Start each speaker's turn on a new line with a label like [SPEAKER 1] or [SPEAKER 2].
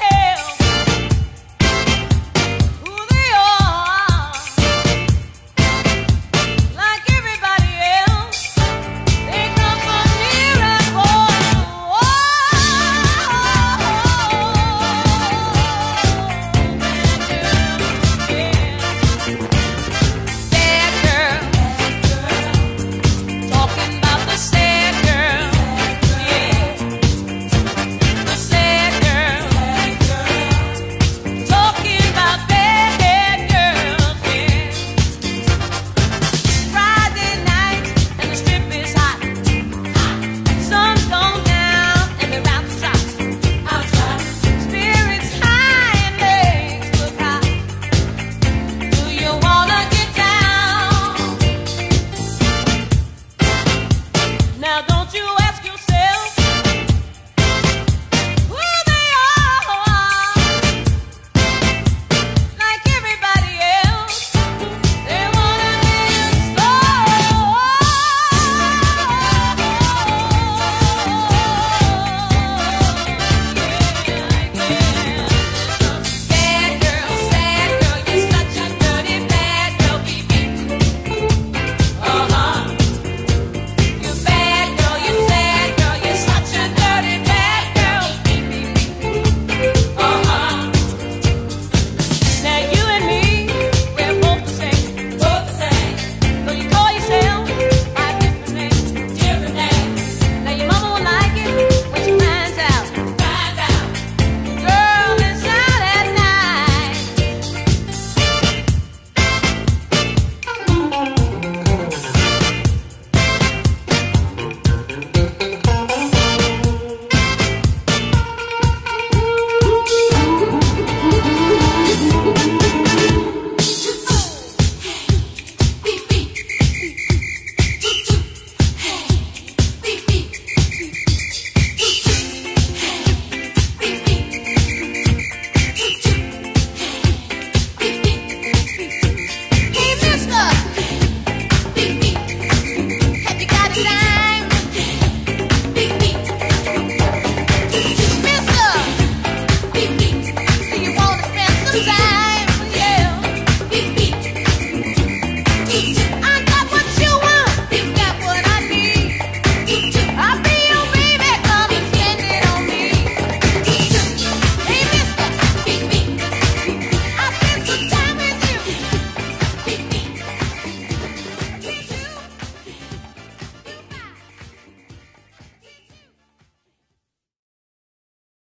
[SPEAKER 1] fail.